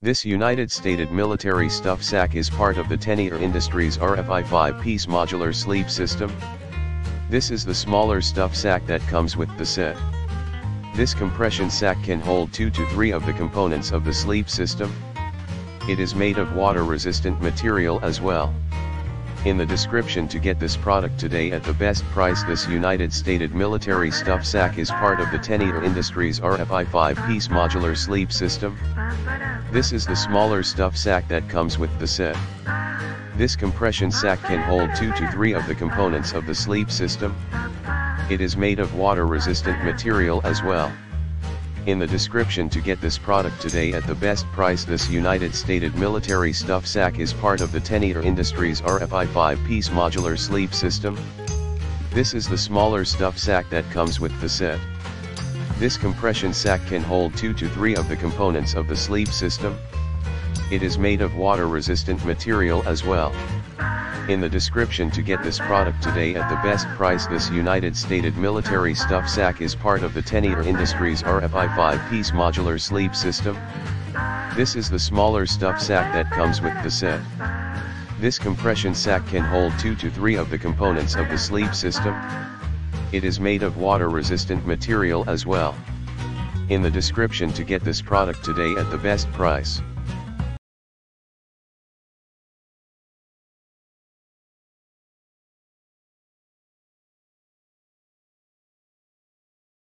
This United Stated military stuff sack is part of the Tennier Industries RFI 5-piece modular sleep system. This is the smaller stuff sack that comes with the set. This compression sack can hold 2 to 3 of the components of the sleep system. It is made of water resistant material as well. In the description to get this product today at the best price this United Stated military stuff sack is part of the Tennier Industries RFI 5-piece modular sleep system. This is the smaller stuff sack that comes with the set. This compression sack can hold 2 to 3 of the components of the sleep system. It is made of water resistant material as well. In the description to get this product today at the best price this United Stated military stuff sack is part of the Tennier Industries RFI 5-piece modular sleep system. This is the smaller stuff sack that comes with the set. This compression sack can hold 2 to 3 of the components of the sleep system. It is made of water resistant material as well. In the description to get this product today at the best price this United Stated military stuff sack is part of the Tennier Industries RFI 5-piece modular sleep system. This is the smaller stuff sack that comes with the set. This compression sack can hold 2 to 3 of the components of the sleep system. It is made of water resistant material as well. In the description to get this product today at the best price.